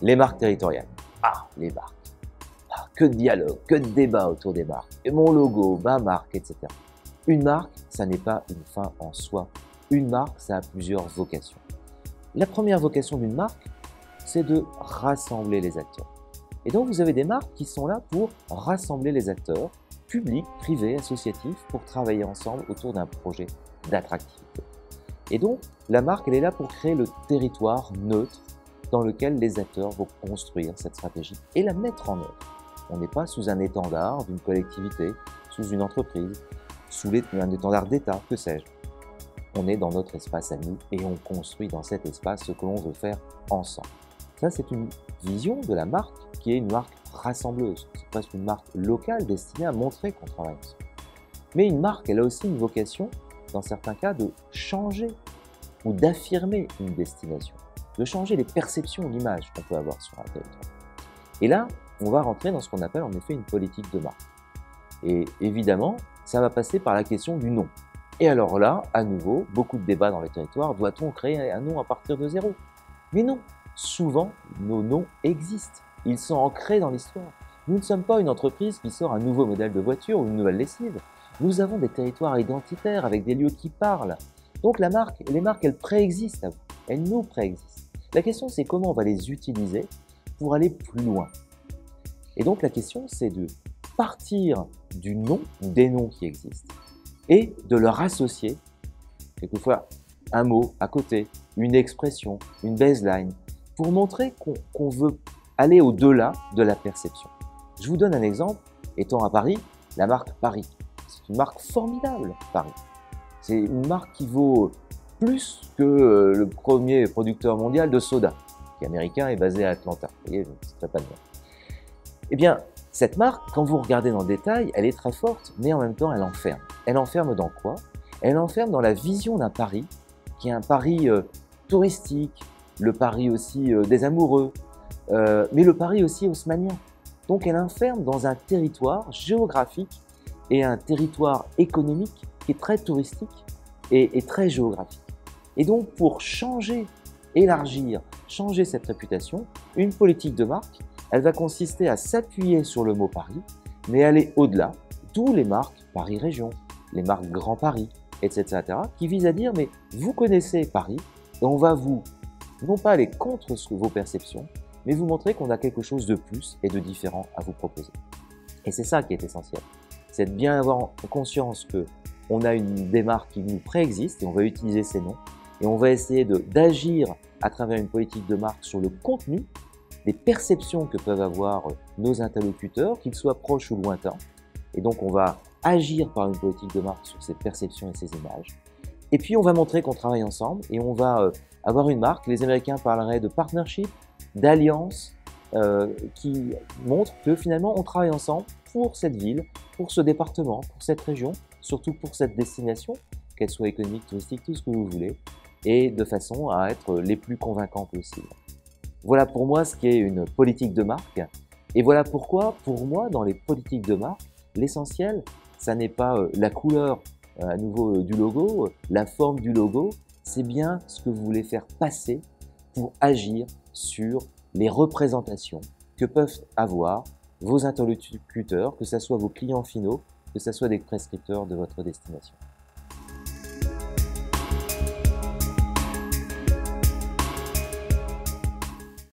Les marques territoriales. Ah, les marques. Ah, que de dialogue, que de débat autour des marques. Et mon logo, ma marque, etc. Une marque, ça n'est pas une fin en soi. Une marque, ça a plusieurs vocations. La première vocation d'une marque, c'est de rassembler les acteurs. Et donc, vous avez des marques qui sont là pour rassembler les acteurs, publics, privés, associatifs, pour travailler ensemble autour d'un projet d'attractivité. Et donc, la marque, elle est là pour créer le territoire neutre dans lequel les acteurs vont construire cette stratégie et la mettre en œuvre. On n'est pas sous un étendard d'une collectivité, sous une entreprise, sous un étendard d'État, que sais-je. On est dans notre espace à nous et on construit dans cet espace ce que l'on veut faire ensemble. Ça, c'est une vision de la marque qui est une marque rassembleuse. C'est presque une marque locale destinée à montrer qu'on travaille ensemble. Mais une marque, elle a aussi une vocation, dans certains cas, de changer ou d'affirmer une destination, de changer les perceptions, l'image qu'on peut avoir sur un territoire. Et là, on va rentrer dans ce qu'on appelle en effet une politique de marque. Et évidemment, ça va passer par la question du nom. Et alors là, à nouveau, beaucoup de débats dans les territoires, doit-on créer un nom à partir de zéro? Mais non, souvent, nos noms existent. Ils sont ancrés dans l'histoire. Nous ne sommes pas une entreprise qui sort un nouveau modèle de voiture ou une nouvelle lessive. Nous avons des territoires identitaires avec des lieux qui parlent. Donc la marque, les marques, elles préexistent à vous. Elles nous préexistent. La question, c'est comment on va les utiliser pour aller plus loin. Et donc la question, c'est de partir du nom, des noms qui existent, et de leur associer, quelquefois, un mot à côté, une expression, une baseline, pour montrer qu'on veut aller au-delà de la perception. Je vous donne un exemple. Étant à Paris, la marque Paris. C'est une marque formidable, Paris. C'est une marque qui vaut plus que euh, le premier producteur mondial de soda, qui est américain et basé à Atlanta. Vous voyez, je ne pas de Eh bien, cette marque, quand vous regardez dans le détail, elle est très forte, mais en même temps, elle enferme. Elle enferme dans quoi? Elle enferme dans la vision d'un Paris, qui est un Paris euh, touristique, le Paris aussi euh, des amoureux, mais le Paris aussi haussmanien. Donc elle enferme dans un territoire géographique et un territoire économique est très touristique et, et très géographique. Et donc pour changer, élargir, changer cette réputation, une politique de marque, elle va consister à s'appuyer sur le mot Paris, mais aller au-delà, d'où les marques Paris Région, les marques Grand Paris, etc., qui visent à dire, mais vous connaissez Paris, et on va vous non pas aller contre vos perceptions, mais vous montrer qu'on a quelque chose de plus et de différent à vous proposer. Et c'est ça qui est essentiel. C'est de bien avoir conscience que on a une démarque qui nous préexiste et on va utiliser ces noms et on va essayer d'agir à travers une politique de marque sur le contenu des perceptions que peuvent avoir nos interlocuteurs, qu'ils soient proches ou lointains. Et donc on va agir par une politique de marque sur ces perceptions et ces images. Et puis on va montrer qu'on travaille ensemble et on va euh, avoir une marque. Les Américains parleraient de partnership, d'alliance, euh, qui montre que finalement on travaille ensemble pour cette ville, pour ce département, pour cette région, surtout pour cette destination, qu'elle soit économique, touristique, tout ce que vous voulez, et de façon à être les plus convaincants possible. Voilà pour moi ce qu'est une politique de marque. Et voilà pourquoi, pour moi, dans les politiques de marque, l'essentiel, ça n'est pas euh, la couleur euh, à nouveau du logo, la forme du logo, c'est bien ce que vous voulez faire passer pour agir sur les représentations que peuvent avoir vos interlocuteurs, que ce soit vos clients finaux, que ce soit des prescripteurs de votre destination.